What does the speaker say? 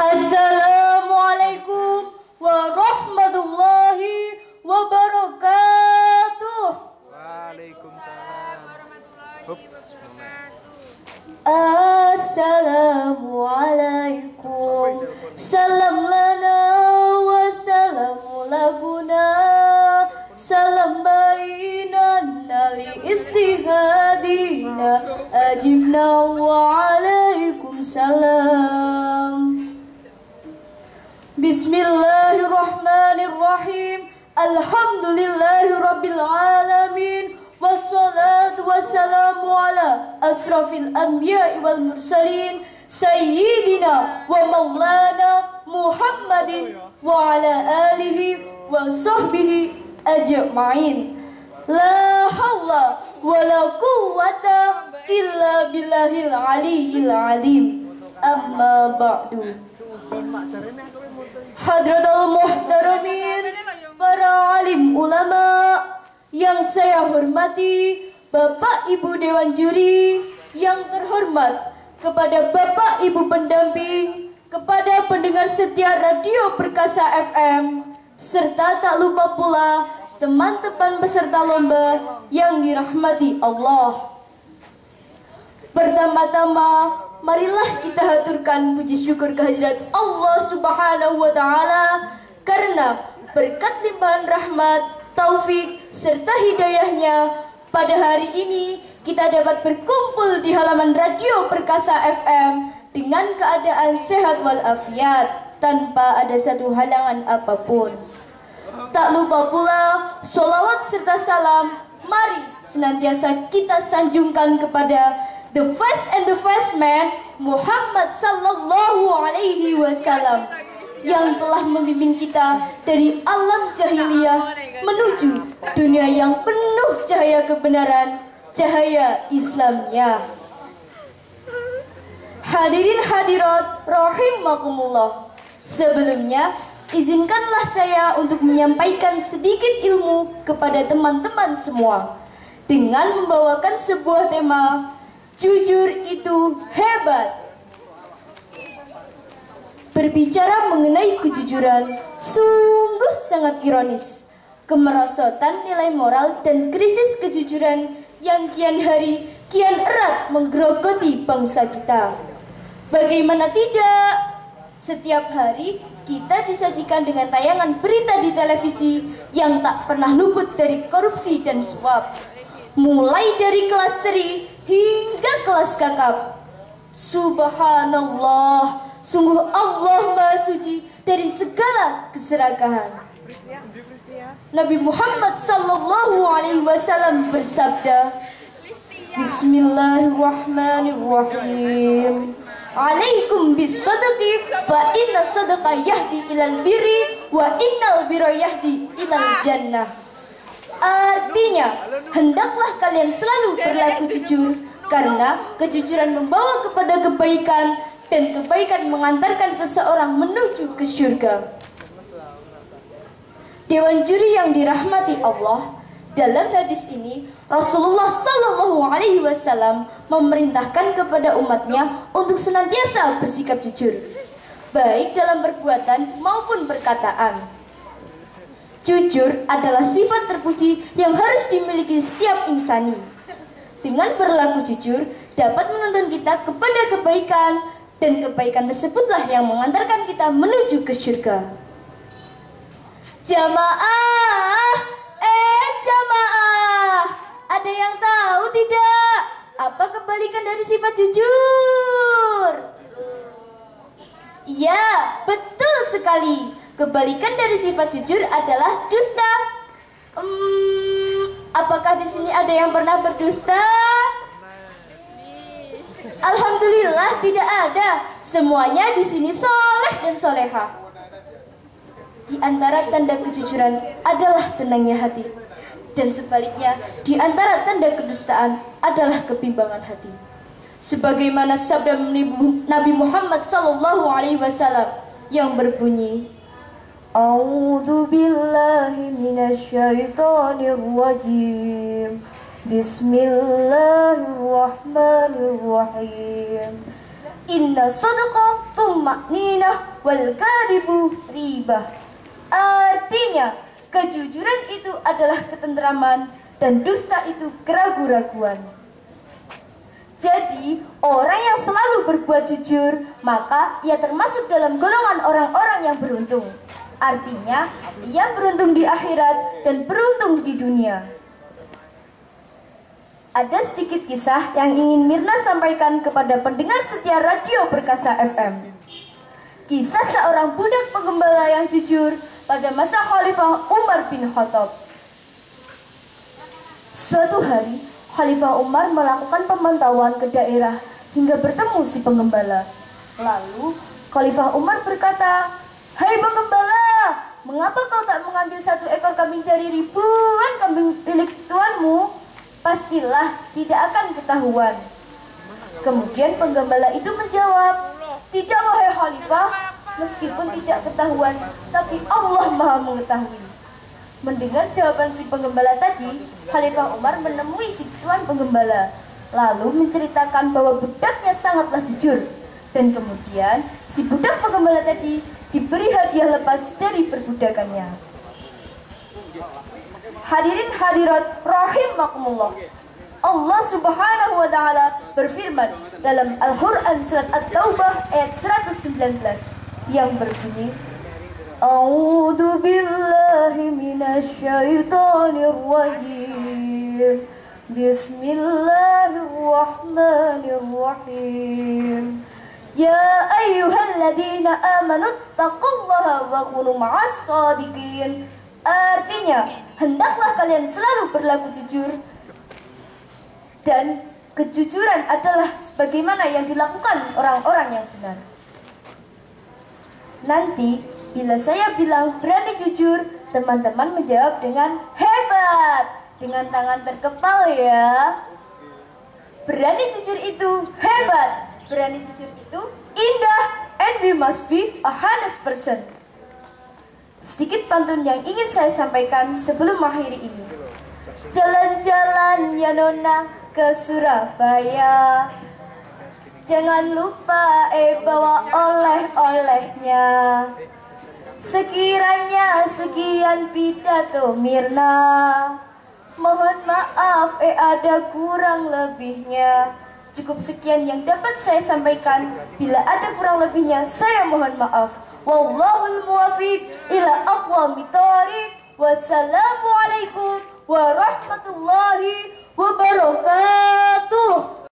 Assalamualaikum warahmatullahi wabarakatuh. Waalaikumsalam. Hup. Assalamualaikum Salam lana wa salamu laguna Salam bainana li istihadina Ajibna wa alaikum salam Bismillahirrahmanirrahim. Alhamdulillahi rabbil alamin Wassalatu wassalamu ala asrafil anbiya wal mursalin. Sayyidina wa maulana Muhammadin wa ala alihi wa sahbihi ajma'in. La hawla wa la quwwata illa billahil aliyyil azim Amma ba'du Hadratul muhtaramin Para alim ulama Yang saya hormati Bapak Ibu Dewan Juri Yang terhormat Kepada Bapak Ibu pendamping Kepada pendengar setia Radio Perkasa FM Serta tak lupa pula Teman-teman peserta lomba Yang dirahmati Allah. Pertama-tama, marilah kita haturkan puji syukur kehadirat Allah Subhanahu wa taala karena berkat limpahan rahmat, taufik serta hidayahnya pada hari ini kita dapat berkumpul di halaman Radio Perkasa FM dengan keadaan sehat walafiat tanpa ada satu halangan apa pun. Tak lupa pula solawat serta salam Mari senantiasa kita sanjungkan kepada The first and the first man Muhammad sallallahu alaihi wasallam yang telah membimbing kita dari alam jahiliyah menuju dunia yang penuh cahaya kebenaran, cahaya Islamnya. Hadirin hadirat rahimakumullah. Sebelumnya, izinkanlah saya untuk menyampaikan sedikit ilmu kepada teman-teman semua dengan membawakan sebuah tema Jujur itu hebat. Berbicara mengenai kejujuran sungguh sangat ironis. Kemerosotan nilai moral dan krisis kejujuran yang kian hari kian erat menggerogoti bangsa kita. Bagaimana tidak? Setiap hari kita disajikan dengan tayangan berita di televisi yang tak pernah luput dari korupsi dan suap. Mulai dari kelas hingga kelas kakap. Subhanallah, sungguh Allah Maha Suci dari segala keserakahan. Nabi Muhammad sallallahu alaihi wasallam bersabda, Bismillahirrahmanirrahim. Alaikum bisadaqi fa inna sadaqa yahdi ilal birri wa innal birra yahdi ilal jannah. Artinya, hendaklah kalian selalu berlaku jujur karena kejujuran membawa kepada kebaikan dan kebaikan mengantarkan seseorang menuju ke surga. Dewan juri yang dirahmati Allah, dalam hadis ini Rasulullah Shallallahu Alaihi Wasallam memerintahkan kepada umatnya untuk senantiasa bersikap jujur, baik dalam perbuatan maupun perkataan. Jujur adalah sifat terpuji yang harus dimiliki setiap insani. Dengan berlaku jujur dapat menuntun kita kepada kebaikan dan kebaikan tersebutlah yang mengantarkan kita menuju ke surga. Jamaah, eh jamaah, ada yang tahu tidak apa kebalikan dari sifat jujur? Iya, betul sekali. Kebalikan dari sifat jujur adalah dusta. Hmm, apakah di sini ada yang pernah berdusta? Alhamdulillah tidak ada. Semuanya di sini soleh dan soleha. Di antara tanda kejujuran adalah tenangnya hati. Dan sebaliknya, di antara tanda kedustaan adalah kebimbangan hati. Sebagaimana sabda Nabi Muhammad wasallam yang berbunyi, A'udzu billahi minasyaitonir rajim. Bismillahirrahmanirrahim. Inna sadaqah tumakninah wal kadibu ribah. Artinya, kejujuran itu adalah ketentraman dan dusta itu keraguan-raguan. Jadi, orang yang selalu berbuat jujur, maka ia termasuk dalam golongan orang-orang yang beruntung. Artinya, ia beruntung di akhirat dan beruntung di dunia. Ada sedikit kisah yang ingin Mirna sampaikan kepada pendengar setia Radio Perkasa FM. Kisah seorang budak penggembala yang jujur pada masa Khalifah Umar bin Khattab. Suatu hari, Khalifah Umar melakukan pemantauan ke daerah hingga bertemu si penggembala. Lalu, Khalifah Umar berkata, Hai penggembala, mengapa kau tak mengambil satu ekor kambing dari ribuan kambing milik tuanmu? Pastilah tidak akan ketahuan. Kemudian penggembala itu menjawab, Tidak wahai Khalifah, meskipun tidak ketahuan, tapi Allah maha mengetahui. Mendengar jawaban si penggembala tadi, Khalifah Umar menemui si tuan penggembala, lalu menceritakan bahwa budaknya sangatlah jujur. Dan kemudian si budak penggembala tadi diberi hadiah lepas dari perbudakannya. Hadirin hadirat rahimakumullah. Allah Subhanahu wa taala berfirman dalam Al-Qur'an surat At-Taubah ayat 119 yang berbunyi A'udzu billahi minasyaitonir rajim. Bismillahirrahmanirrahim. Ya ayyuhalladzina amanu taqullaha wa kunu ma'as shadiqin. Artinya, hendaklah kalian selalu berlaku jujur dan kejujuran adalah sebagaimana yang dilakukan orang-orang yang benar. Nanti, bila saya bilang berani jujur, teman-teman menjawab dengan hebat, dengan tangan terkepal ya. Berani jujur itu berani jujur itu indah, and we must be a honest person. Sedikit pantun yang ingin saya sampaikan sebelum mengakhiri ini. Jalan-jalan ya nona ke Surabaya Jangan lupa eh bawa oleh-olehnya Sekiranya sekian pidato Mirna Mohon maaf eh ada kurang lebihnya Cukup sekian yang dapat saya sampaikan. Bila ada kurang lebihnya saya mohon maaf. Wallahul muwafiq ila aqwamit thoriq Wassalamualaikum warahmatullahi wabarakatuh